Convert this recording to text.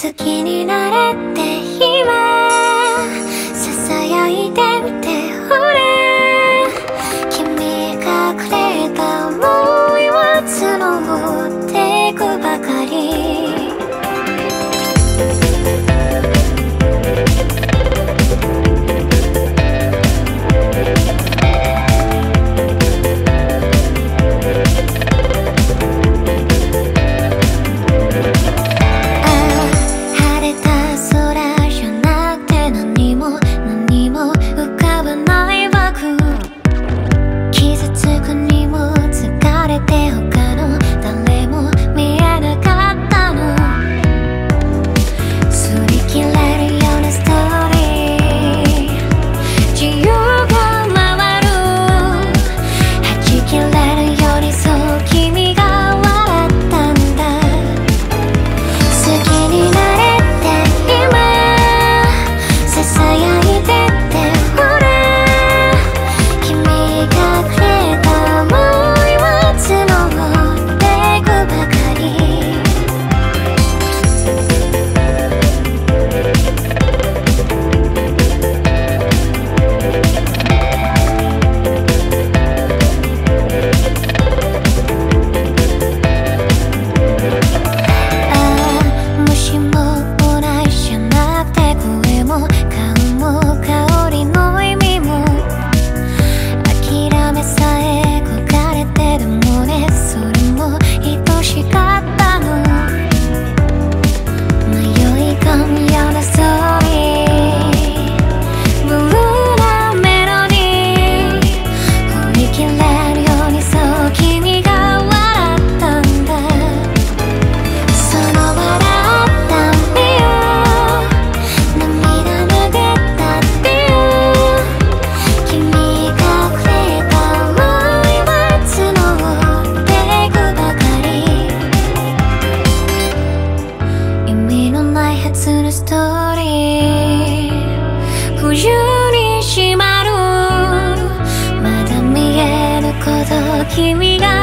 好きになれって今ささやいてみてほ君がくれた想いは募ってるストーリー。冬にしまる。まだ見えぬこと君が